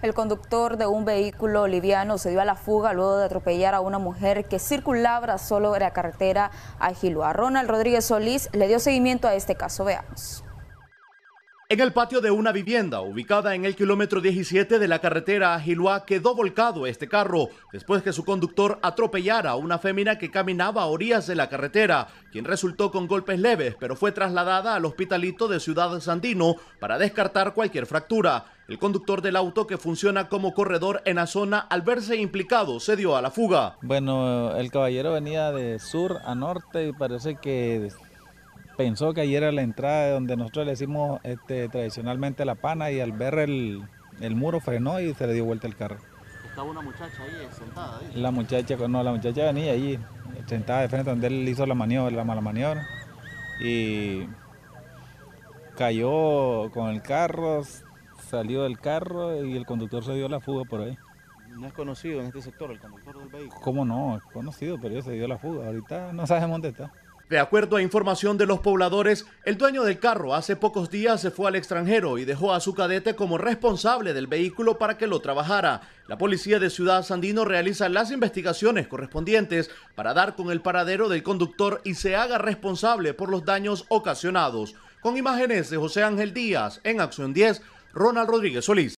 El conductor de un vehículo liviano se dio a la fuga luego de atropellar a una mujer que circulaba solo en la carretera a. Ronald Rodríguez Solís le dio seguimiento a este caso. Veamos. En el patio de una vivienda ubicada en el kilómetro 17 de la carretera a quedó volcado este carro después que su conductor atropellara a una fémina que caminaba a orillas de la carretera, quien resultó con golpes leves, pero fue trasladada al hospitalito de Ciudad Sandino para descartar cualquier fractura. El conductor del auto que funciona como corredor en la zona al verse implicado se dio a la fuga. Bueno, el caballero venía de sur a norte y parece que pensó que ayer era la entrada donde nosotros le decimos este, tradicionalmente la pana y al ver el, muro frenó y se le dio vuelta el carro. ¿Estaba una muchacha ahí sentada? Ahí? La muchacha, no, la muchacha venía allí, sentada de frente donde él hizo la maniobra, la mala maniobra y cayó con el carro, salió del carro y el conductor se dio la fuga por ahí. ¿No es conocido en este sector el conductor del vehículo? ¿Cómo no? Es conocido, pero se dio la fuga. Ahorita no sabemos dónde está. De acuerdo a información de los pobladores, el dueño del carro hace pocos días se fue al extranjero y dejó a su cadete como responsable del vehículo para que lo trabajara. La policía de Ciudad Sandino realiza las investigaciones correspondientes para dar con el paradero del conductor y se haga responsable por los daños ocasionados. Con imágenes de José Ángel Díaz en Acción 10, Ronald Rodríguez Solís.